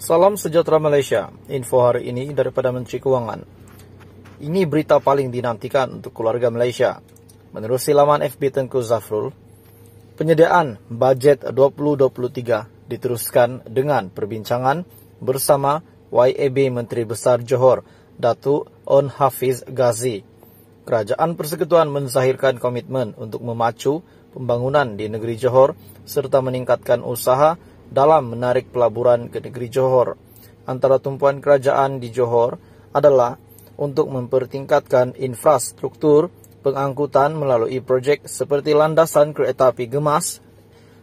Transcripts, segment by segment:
Salam sejahtera Malaysia. Info hari ini daripada Menteri Keuangan. Ini berita paling dinantikan untuk keluarga Malaysia. Menurut laman FB Tengku Zafrul, penyediaan bajet 2023 diteruskan dengan perbincangan bersama YAB Menteri Besar Johor, Datuk On Hafiz Ghazi. Kerajaan Persekutuan menzahirkan komitmen untuk memacu pembangunan di negeri Johor serta meningkatkan usaha dalam menarik pelaburan ke negeri Johor. Antara tumpuan kerajaan di Johor adalah untuk mempertingkatkan infrastruktur pengangkutan melalui proyek seperti landasan kereta api gemas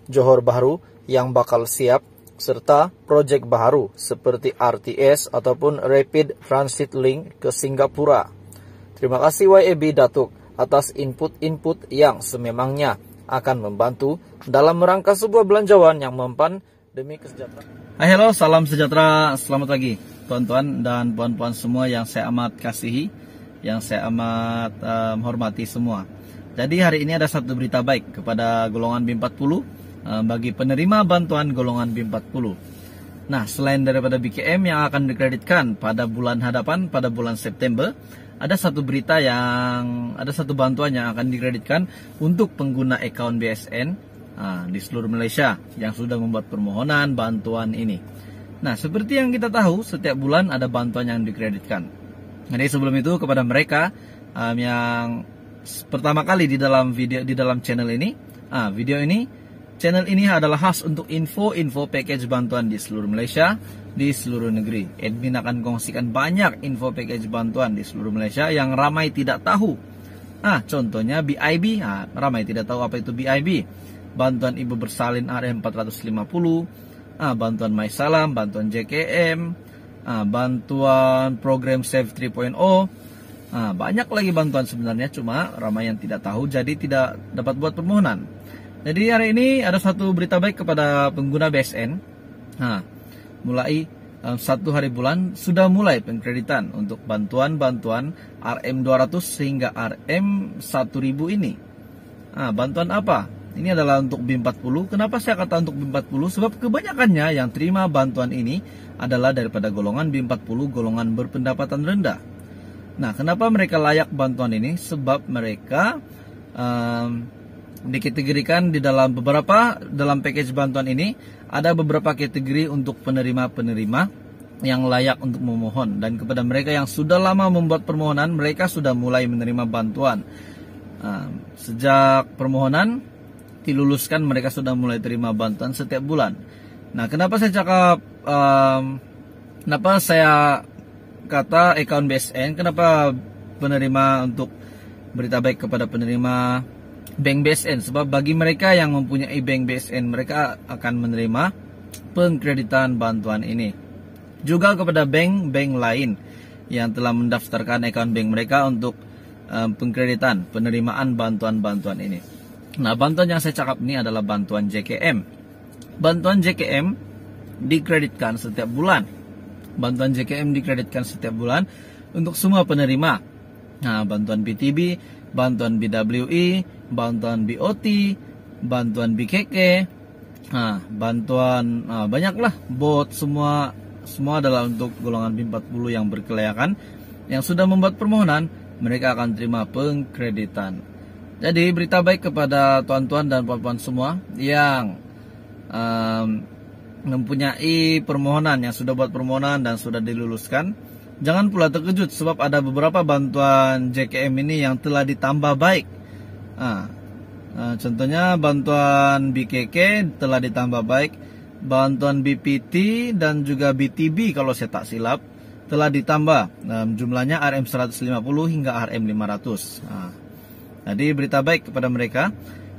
Johor Baru yang bakal siap serta proyek baru seperti RTS ataupun Rapid Transit Link ke Singapura. Terima kasih YAB Datuk atas input-input yang sememangnya akan membantu dalam merangka sebuah belanjawan yang mempan demi kesejahteraan. Hai halo, salam sejahtera, selamat pagi tuan-tuan dan puan-puan semua yang saya amat kasihi, yang saya amat um, hormati semua. Jadi hari ini ada satu berita baik kepada golongan B40 um, bagi penerima bantuan golongan B40. Nah, selain daripada BKM yang akan dikreditkan pada bulan hadapan pada bulan September, ada satu berita yang ada satu bantuan yang akan dikreditkan untuk pengguna account BSN nah, di seluruh Malaysia yang sudah membuat permohonan bantuan ini. Nah, seperti yang kita tahu, setiap bulan ada bantuan yang dikreditkan. Jadi sebelum itu kepada mereka um, yang pertama kali di dalam video di dalam channel ini, ah, video ini, channel ini adalah khas untuk info-info package bantuan di seluruh Malaysia, di seluruh negeri. Admin akan kongsikan banyak info package bantuan di seluruh Malaysia yang ramai tidak tahu. Ah, contohnya BIB, ah, ramai tidak tahu apa itu BIB bantuan ibu bersalin RM 450, ah, bantuan Salam, bantuan JKM, ah, bantuan program Save 3.0, ah, banyak lagi bantuan sebenarnya cuma ramai yang tidak tahu jadi tidak dapat buat permohonan. Jadi hari ini ada satu berita baik kepada pengguna BSN. Nah, mulai um, satu hari bulan sudah mulai pengkreditan untuk bantuan-bantuan RM200 hingga RM1000 ini. Nah, bantuan apa? Ini adalah untuk BIM40. Kenapa saya kata untuk BIM40? Sebab kebanyakannya yang terima bantuan ini adalah daripada golongan BIM40, golongan berpendapatan rendah. Nah, kenapa mereka layak bantuan ini? Sebab mereka um, dikategorikan di dalam beberapa dalam package bantuan ini ada beberapa kategori untuk penerima-penerima yang layak untuk memohon dan kepada mereka yang sudah lama membuat permohonan mereka sudah mulai menerima bantuan um, sejak permohonan diluluskan mereka sudah mulai terima bantuan setiap bulan. Nah, kenapa saya cakap um, kenapa saya kata account BSN, kenapa penerima untuk berita baik kepada penerima bank BSN sebab bagi mereka yang mempunyai bank BSN mereka akan menerima pengkreditan bantuan ini. Juga kepada bank-bank lain yang telah mendaftarkan account bank mereka untuk pengkreditan penerimaan bantuan-bantuan ini. Nah, bantuan yang saya cakap ini adalah bantuan JKM. Bantuan JKM dikreditkan setiap bulan. Bantuan JKM dikreditkan setiap bulan untuk semua penerima. Nah, bantuan BTB, bantuan BWE, bantuan BOT, bantuan BKK, nah, bantuan nah, banyaklah bot semua semua adalah untuk golongan B40 yang berkelayakan yang sudah membuat permohonan mereka akan terima pengkreditan. Jadi berita baik kepada tuan-tuan dan puan-puan semua yang um, mempunyai permohonan yang sudah buat permohonan dan sudah diluluskan. Jangan pula terkejut sebab ada beberapa bantuan JKM ini yang telah ditambah baik. Nah, contohnya bantuan BKK telah ditambah baik, bantuan BPT dan juga BTB kalau saya tak silap telah ditambah um, jumlahnya RM150 hingga RM500. Nah, jadi berita baik kepada mereka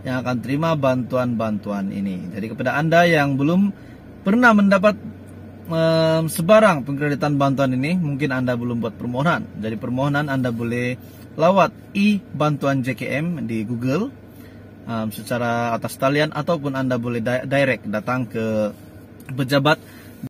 yang akan terima bantuan-bantuan ini. Jadi kepada Anda yang belum pernah mendapat um, sebarang pengkreditan bantuan ini, mungkin Anda belum buat permohonan. Jadi permohonan Anda boleh lawat e-bantuan JKM di Google um, secara atas talian ataupun Anda boleh di direct datang ke pejabat